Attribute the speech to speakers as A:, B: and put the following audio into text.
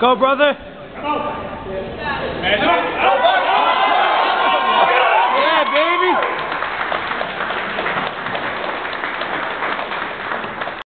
A: Go, brother.